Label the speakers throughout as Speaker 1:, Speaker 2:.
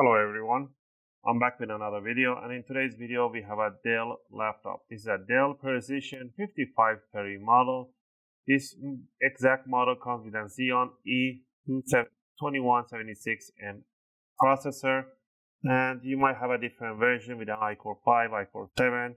Speaker 1: Hello everyone, I'm back with another video and in today's video we have a Dell laptop. This is a Dell Precision 5530 model. This exact model comes with a Xeon E2176M processor and you might have a different version with an iCore 5, iCore 7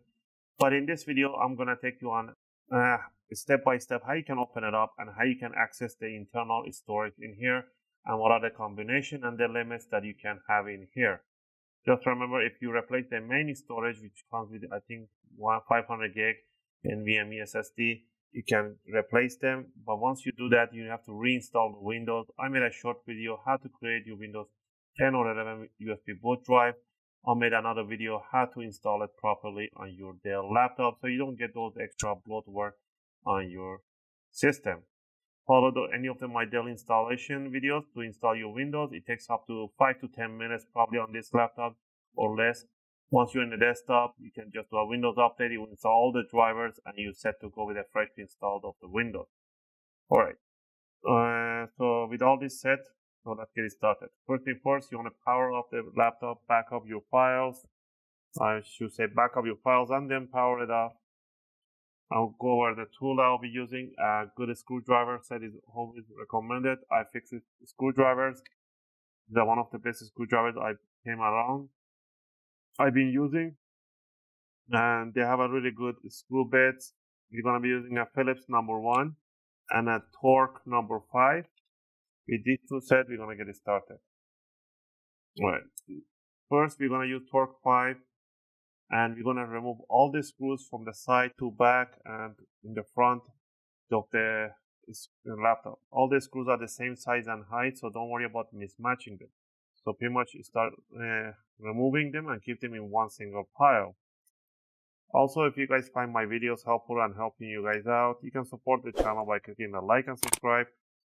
Speaker 1: but in this video I'm going to take you on uh, step by step how you can open it up and how you can access the internal storage in here and what are the combination and the limits that you can have in here. Just remember if you replace the main storage which comes with I think 500 gig NVMe SSD you can replace them but once you do that you have to reinstall the Windows. I made a short video how to create your Windows 10 or 11 USB boot drive. I made another video how to install it properly on your Dell laptop so you don't get those extra bloatware on your system follow any of the my Dell installation videos to install your Windows. It takes up to 5 to 10 minutes probably on this laptop or less. Once you're in the desktop, you can just do a Windows update, you install all the drivers, and you're set to go with a fresh installed of the Windows. Alright, uh, so with all this set, so let's get it started. First thing first, you want to power up the laptop, back up your files. I should say back up your files and then power it up. I'll go over the tool I'll be using. A good screwdriver set is always recommended. iFixit screwdrivers. They're one of the best screwdrivers I came around. I've been using. And they have a really good screw bits. We're going to be using a Phillips number one and a Torx number five. With these two sets, we're to get it started. All right. First, we're to use Torx 5 and we're going to remove all the screws from the side to back and in the front of the laptop. All the screws are the same size and height, so don't worry about mismatching them. So pretty much start uh, removing them and keep them in one single pile. Also, if you guys find my videos helpful and helping you guys out, you can support the channel by clicking the like and subscribe.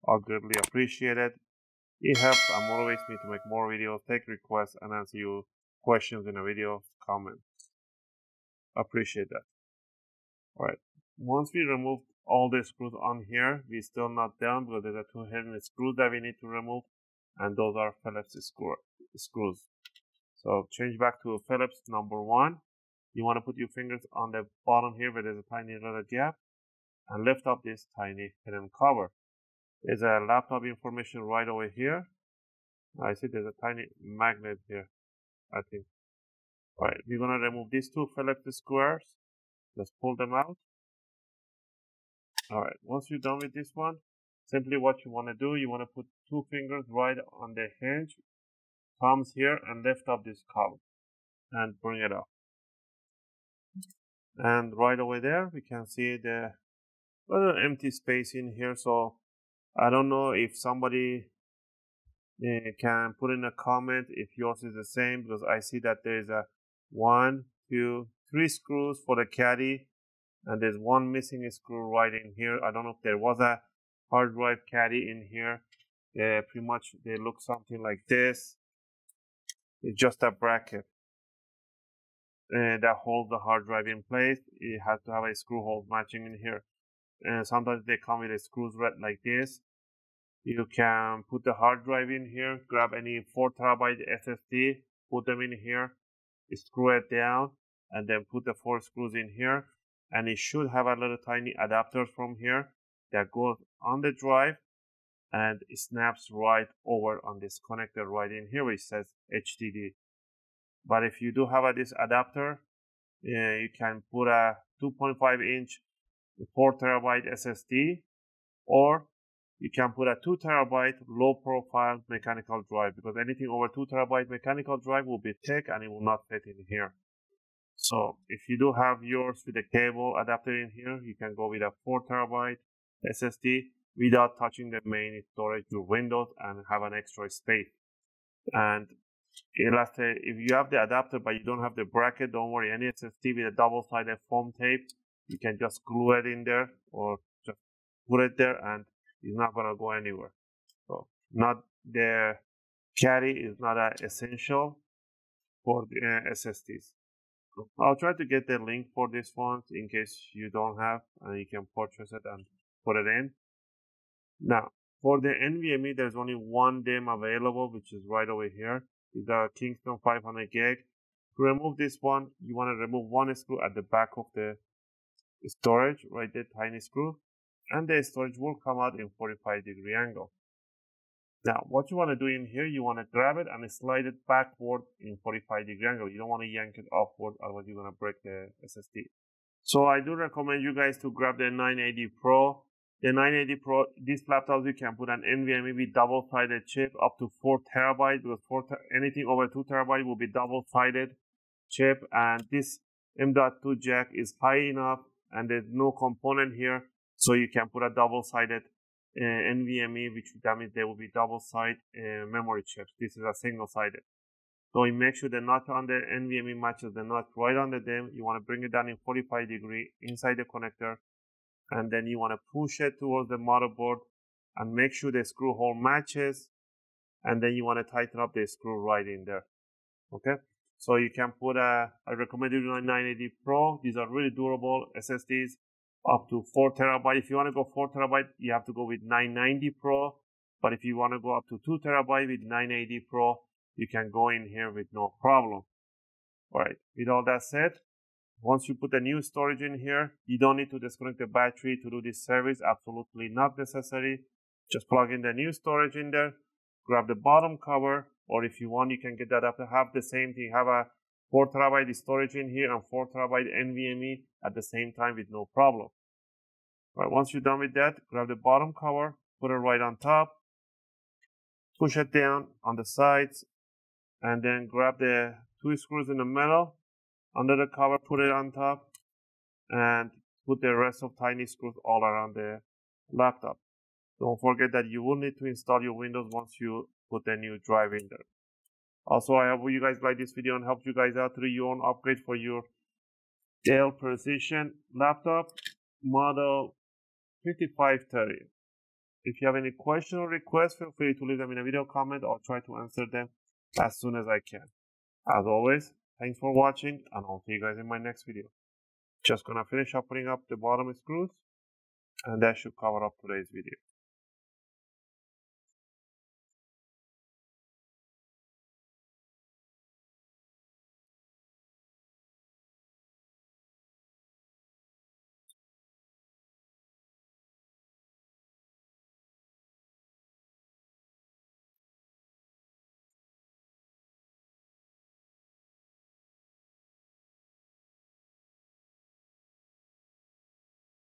Speaker 1: I'll greatly appreciate it. It helps and motivates me to make more videos, take requests, and answer you questions in a video comment. Appreciate that. Alright, once we remove all the screws on here, we're still not done because there's two hidden screws that we need to remove and those are Phillips screw screws. So change back to Phillips number one. You want to put your fingers on the bottom here where there's a tiny little gap and lift up this tiny hidden cover. There's a laptop information right over here. I see there's a tiny magnet here, I think. Alright, we're gonna remove these two Phillips squares. Let's pull them out. Alright, once you're done with this one, simply what you want to do, you want to put two fingers right on the hinge, thumbs here, and lift up this cover and bring it up. And right over there, we can see the little empty space in here. So I don't know if somebody uh, can put in a comment if yours is the same because I see that there is a one, two, three screws for the caddy, and there's one missing screw right in here. I don't know if there was a hard drive caddy in here. Yeah, pretty much they look something like this. It's just a bracket and that holds the hard drive in place. It has to have a screw hole matching in here. And sometimes they come with a screws red like this. You can put the hard drive in here, grab any 4 terabyte SSD, put them in here, screw it down and then put the four screws in here and it should have a little tiny adapter from here that goes on the drive and it snaps right over on this connector right in here which says HDD. But if you do have a, this adapter, uh, you can put a 2.5 inch 4 terabyte SSD or you can put a 2 terabyte low profile mechanical drive because anything over 2 terabyte mechanical drive will be thick and it will not fit in here. So if you do have yours with a cable adapter in here, you can go with a 4 terabyte SSD without touching the main storage your Windows and have an extra space. And eh, eh, if you have the adapter but you don't have the bracket, don't worry. Any SSD with a double-sided foam tape, you can just glue it in there or just put it there and is not to go anywhere. So not the caddy is not essential for the uh, SSDs. I'll try to get the link for this one in case you don't have and you can purchase it and put it in. Now, for the NVMe, there's only one DIMM available, which is right over here. These are Kingston 500 gig. To remove this one, you want to remove one screw at the back of the storage, right there, tiny screw, and the storage will come out in 45 degree angle. Now, what you want to do in here, you want to grab it and slide it backward in 45 degree angle. You don't want to yank it upward, otherwise you're going to break the SSD. So I do recommend you guys to grab the 980 Pro. The 980 Pro, these laptops you can put an NVMe double-sided chip up to 4 terabyte because four anything over 2 terabyte will be double-sided chip and this M.2 jack is high enough and there's no component here so you can put a double-sided uh, NVMe which that means there will be double-sided uh, memory chips. This is a single-sided. So you make sure the nut on the NVMe matches the nut right under them. You want to bring it down in 45 degree inside the connector. And then you want to push it towards the motherboard and make sure the screw hole matches. And then you want to tighten up the screw right in there. Okay. So you can put a, I recommend you 980 Pro. These are really durable SSDs up to 4 terabyte. If you want to go 4 terabyte, you have to go with 990 Pro. But if you want to go up to 2 terabyte with 980 Pro, you can go in here with no problem. Alright, with all that said, once you put the new storage in here, you don't need to disconnect the battery to do this service, absolutely not necessary. Just plug in the new storage in there, grab the bottom cover, or if you want, you can get that up to have the same thing, have a 4 terabyte storage in here and 4 terabyte NVMe at the same time with no problem. All right, once you're done with that, grab the bottom cover, put it right on top, push it down on the sides and then grab the two screws in the middle under the cover put it on top and put the rest of tiny screws all around the laptop don't forget that you will need to install your windows once you put the new drive in there also i hope you guys like this video and helped you guys out do your own upgrade for your dell precision laptop model 5530 if you have any question or request feel free to leave them in a video comment i'll try to answer them as soon as I can. As always, thanks for watching and I'll see you guys in my next video. Just gonna finish up putting up the bottom screws and that should cover up today's video.